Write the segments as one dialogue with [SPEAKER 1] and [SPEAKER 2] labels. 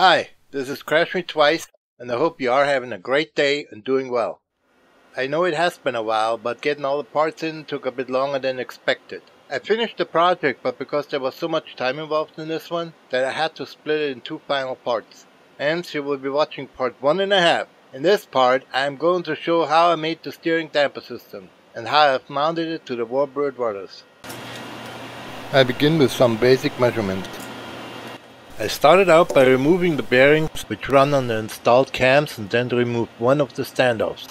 [SPEAKER 1] Hi, this is Crash Me Twice, and I hope you are having a great day and doing well. I know it has been a while, but getting all the parts in took a bit longer than expected. I finished the project, but because there was so much time involved in this one, that I had to split it in two final parts. Hence, you will be watching part one and a half. In this part, I am going to show how I made the steering damper system, and how I've mounted it to the WarBRD rudders. I begin with some basic measurements. I started out by removing the bearings which run on the installed cams and then removed one of the standoffs.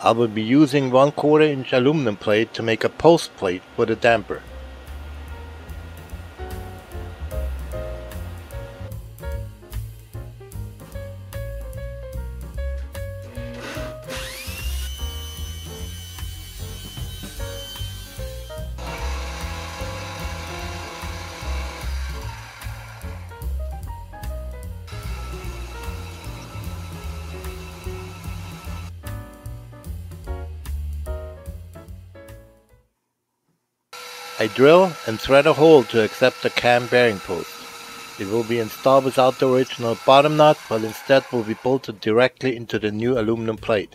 [SPEAKER 1] I will be using 1 quarter inch aluminum plate to make a post plate for the damper. I drill and thread a hole to accept the cam bearing post. It will be installed without the original bottom nut, but instead will be bolted directly into the new aluminum plate.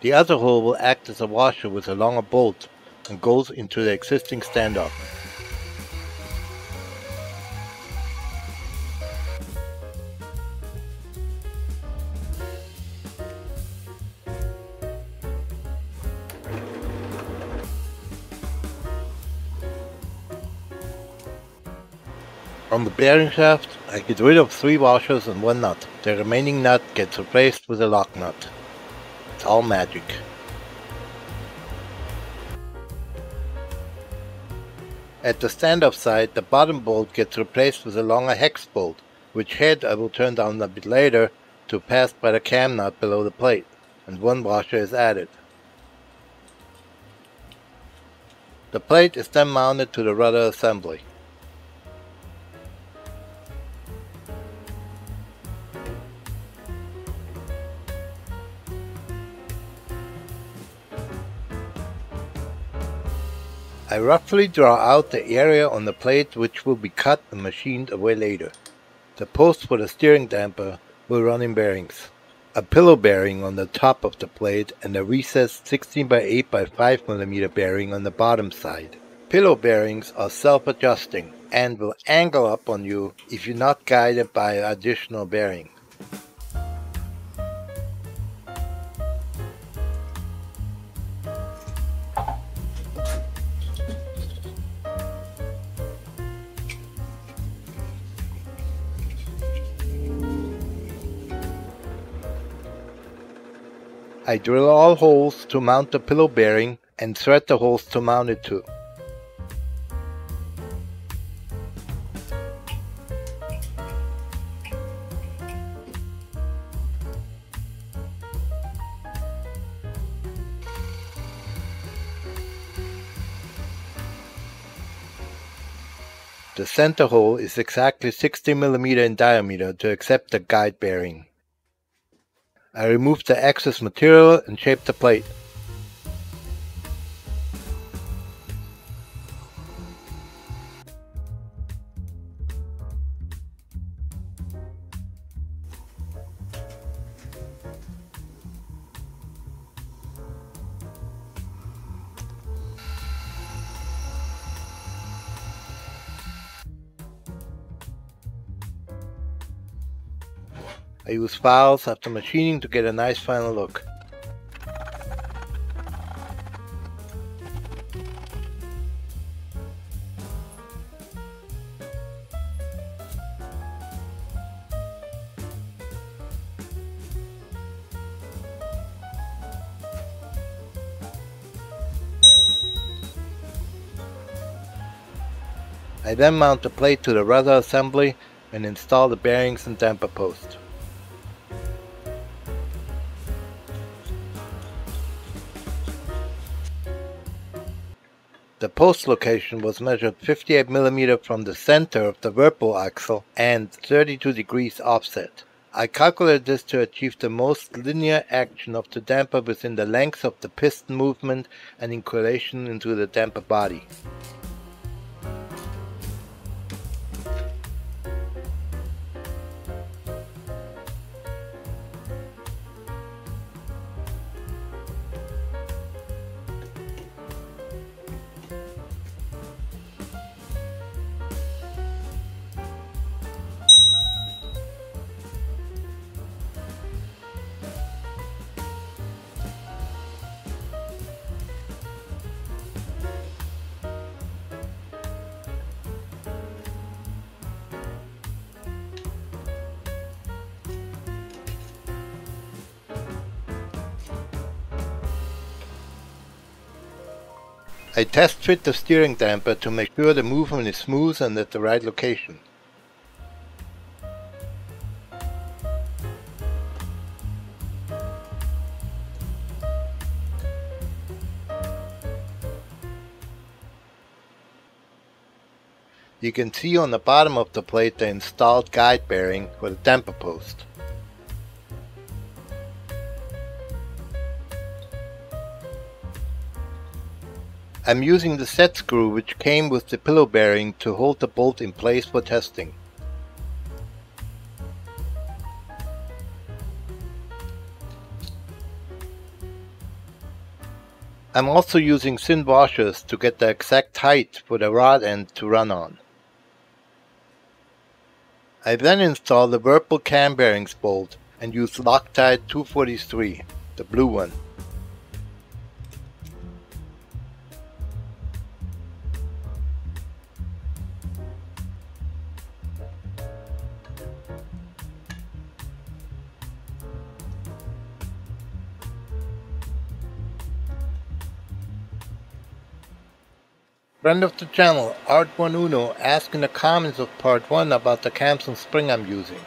[SPEAKER 1] The other hole will act as a washer with a longer bolt and goes into the existing standoff. On the bearing shaft, I get rid of three washers and one nut. The remaining nut gets replaced with a lock nut. All magic. At the standoff side, the bottom bolt gets replaced with a longer hex bolt, which head I will turn down a bit later to pass by the cam nut below the plate, and one washer is added. The plate is then mounted to the rudder assembly. I roughly draw out the area on the plate which will be cut and machined away later. The post for the steering damper will run in bearings. A pillow bearing on the top of the plate and a recessed 16 by 8 by 5 mm bearing on the bottom side. Pillow bearings are self-adjusting and will angle up on you if you're not guided by additional bearing. I drill all holes to mount the pillow bearing and thread the holes to mount it to. The center hole is exactly 60 mm in diameter to accept the guide bearing. I removed the excess material and shaped the plate. I use files after machining to get a nice final look. I then mount the plate to the rudder assembly and install the bearings and damper post. Post location was measured 58mm from the center of the VIRPIL axle and 32 degrees offset. I calculated this to achieve the most linear action of the damper within the length of the piston movement and in correlation into the damper body. I test fit the steering damper to make sure the movement is smooth and at the right location. You can see on the bottom of the plate the installed guide bearing for the damper post. I'm using the set screw which came with the pillow bearing to hold the bolt in place for testing. I'm also using thin washers to get the exact height for the rod end to run on. I then install the VIRPIL cam bearings bolt and use Loctite 243, the blue one. Friend of the channel, Art1Uno, asked in the comments of part 1 about the cams and spring I'm using.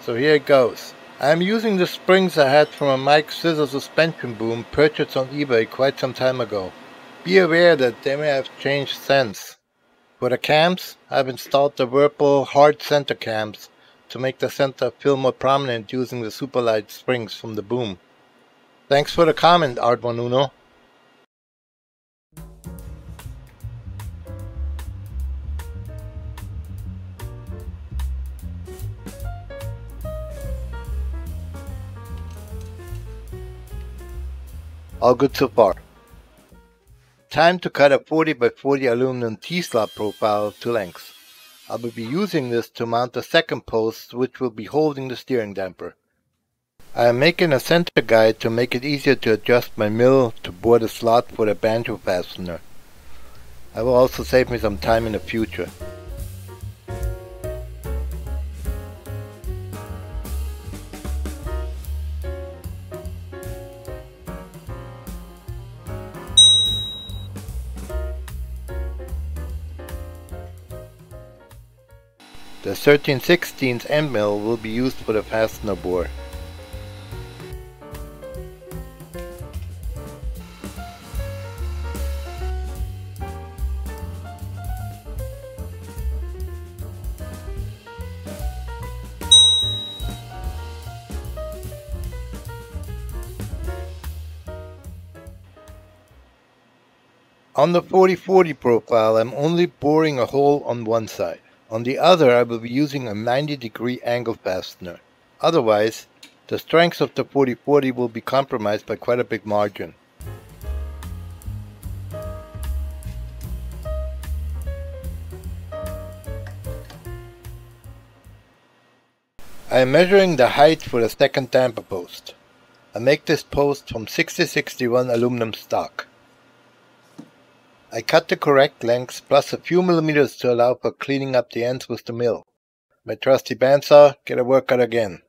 [SPEAKER 1] So here it goes. I am using the springs I had from a Mike Scissor suspension boom purchased on eBay quite some time ago. Be aware that they may have changed since. For the cams, I've installed the VIRPIL hard center cams to make the center feel more prominent using the Superlight springs from the boom. Thanks for the comment, Art1Uno. All good so far. Time to cut a 40 by 40 aluminum T-slot profile to length. I will be using this to mount the second post which will be holding the steering damper. I am making a center guide to make it easier to adjust my mill to bore the slot for the banjo fastener. I will also save me some time in the future. The 13 16 end mill will be used for the fastener bore. On the 4040 profile, I'm only boring a hole on one side. On the other I will be using a 90 degree angle fastener. Otherwise, the strength of the 4040 will be compromised by quite a big margin. I am measuring the height for the second damper post. I make this post from 6061 aluminum stock. I cut the correct lengths plus a few millimeters to allow for cleaning up the ends with the mill. My trusty bandsaw, get a workout again.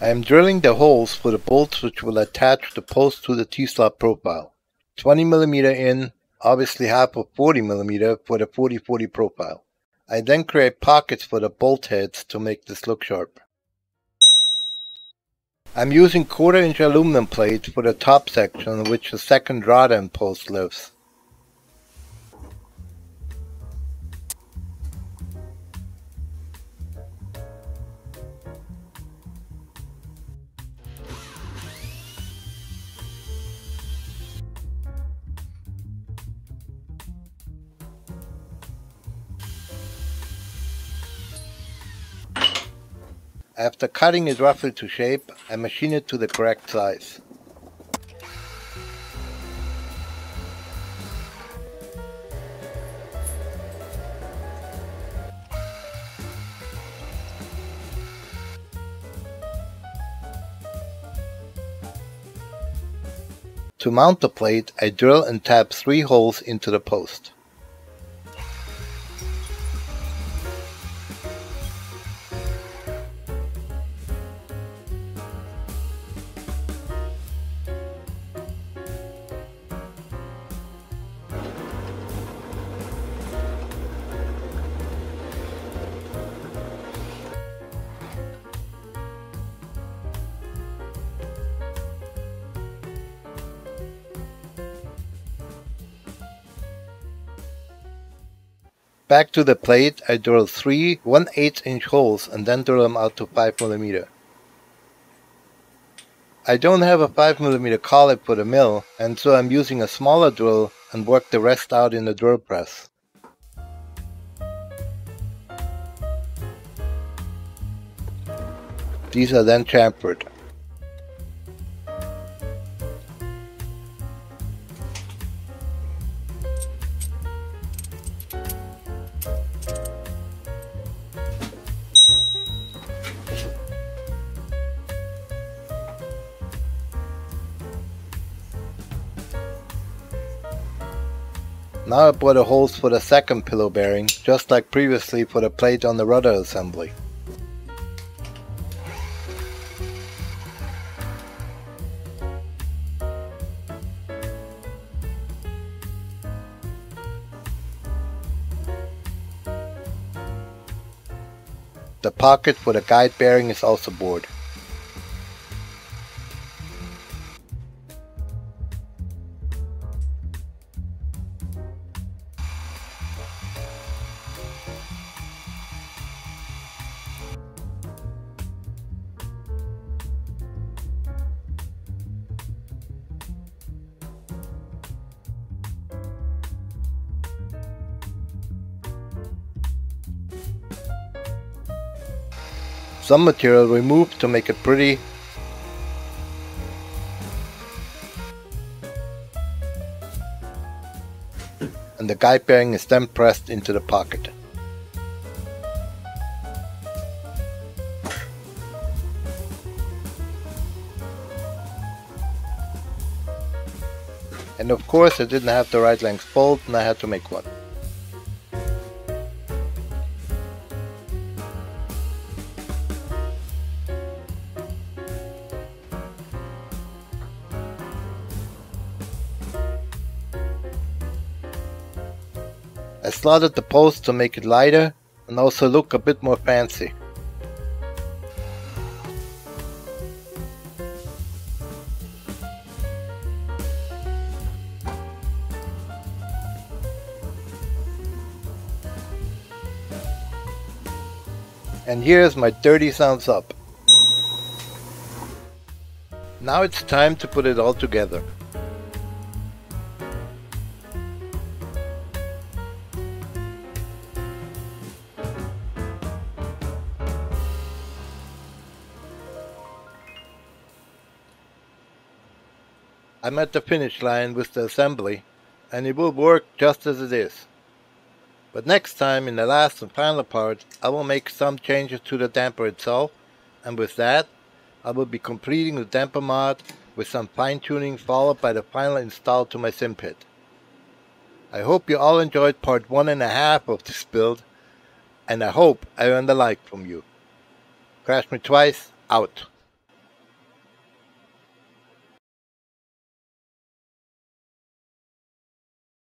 [SPEAKER 1] I am drilling the holes for the bolts which will attach the post to the T-slot profile. 20mm in, obviously half of 40mm for the 40-40 profile. I then create pockets for the bolt heads to make this look sharp. I'm using quarter inch aluminum plate for the top section which the second rod end post lives. After cutting it roughly to shape, I machine it to the correct size. To mount the plate, I drill and tap three holes into the post. Back to the plate, I drill three 1 8 inch holes and then drill them out to 5 mm. I don't have a 5 mm collet for the mill, and so I'm using a smaller drill and work the rest out in the drill press. These are then chamfered. Now I bore the holes for the second pillow bearing, just like previously for the plate on the rudder assembly. The pocket for the guide bearing is also bored. Some material removed to make it pretty. And the guide bearing is then pressed into the pocket. And of course I didn't have the right length bolt and I had to make one. I slotted the post to make it lighter and also look a bit more fancy. And here's my dirty thumbs up. Now it's time to put it all together. I'm at the finish line with the assembly, and it will work just as it is. But next time, in the last and final part, I will make some changes to the damper itself, and with that, I will be completing the damper mod with some fine tuning followed by the final install to my sim pit. I hope you all enjoyed part one and a half of this build, and I hope I earned a like from you. Crash Me Twice, out.